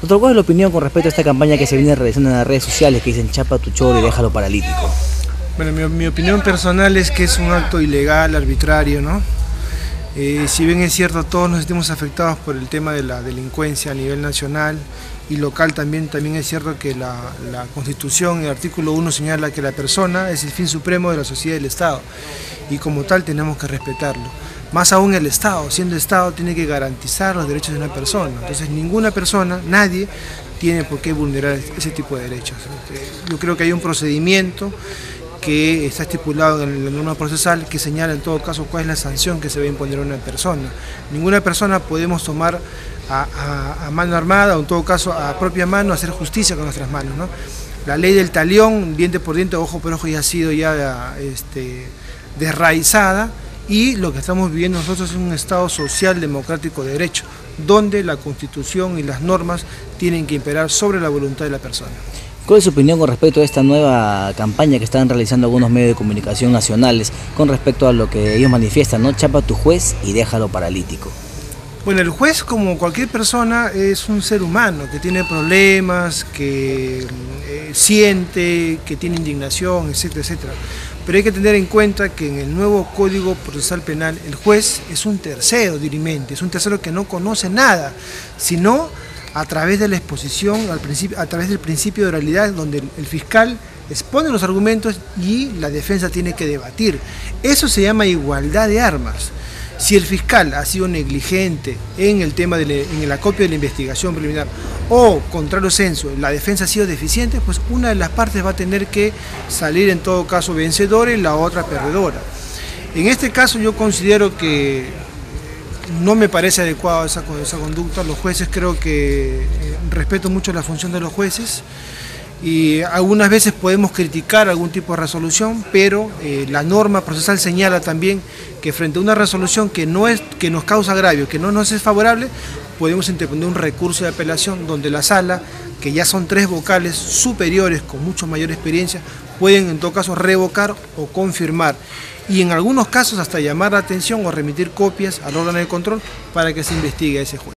Doctor, ¿cuál es la opinión con respecto a esta campaña que se viene realizando en las redes sociales que dicen chapa tu choro y déjalo paralítico? Bueno, mi, mi opinión personal es que es un acto ilegal, arbitrario, ¿no? Eh, si bien es cierto, todos nos estemos afectados por el tema de la delincuencia a nivel nacional y local también, también es cierto que la, la Constitución, el artículo 1 señala que la persona es el fin supremo de la sociedad y del Estado y como tal tenemos que respetarlo. Más aún el Estado, siendo Estado, tiene que garantizar los derechos de una persona. Entonces ninguna persona, nadie, tiene por qué vulnerar ese tipo de derechos. Este, yo creo que hay un procedimiento que está estipulado en la norma procesal que señala en todo caso cuál es la sanción que se va a imponer a una persona. Ninguna persona podemos tomar a, mano armada o en todo caso a propia mano hacer justicia con nuestras manos. ¿no? La ley del talión, diente por diente, ojo por ojo, ya ha sido ya este, desraizada y lo que estamos viviendo nosotros es un Estado social democrático de derecho, donde la Constitución y las normas tienen que imperar sobre la voluntad de la persona. ¿Cuál es su opinión con respecto a esta nueva campaña que están realizando algunos medios de comunicación nacionales con respecto a lo que ellos manifiestan, ¿no? Chapa tu juez y déjalo paralítico. Bueno, el juez, como cualquier persona, es un ser humano que tiene problemas, que eh, siente, que tiene indignación, etcétera, etcétera. Pero hay que tener en cuenta que en el nuevo Código Procesal Penal el juez es un tercero dirimente, es un tercero que no conoce nada, sino a través de la exposición, al principio, a través del principio de oralidad, donde el fiscal expone los argumentos y la defensa tiene que debatir. Eso se llama igualdad de armas. Si el fiscal ha sido negligente en el tema de en el acopio de la investigación preliminar o, contrario censo, la defensa ha sido deficiente, pues una de las partes va a tener que salir en todo caso vencedora y la otra perdedora. En este caso yo considero que no me parece adecuada esa, esa conducta, los jueces creo que eh, respeto mucho la función de los jueces, y algunas veces podemos criticar algún tipo de resolución, pero eh, la norma procesal señala también que frente a una resolución que, no es, que nos causa agravio, que no nos es favorable, podemos interponer un recurso de apelación donde la sala, que ya son tres vocales superiores con mucho mayor experiencia, pueden en todo caso revocar o confirmar y en algunos casos hasta llamar la atención o remitir copias al órgano de control para que se investigue ese juez.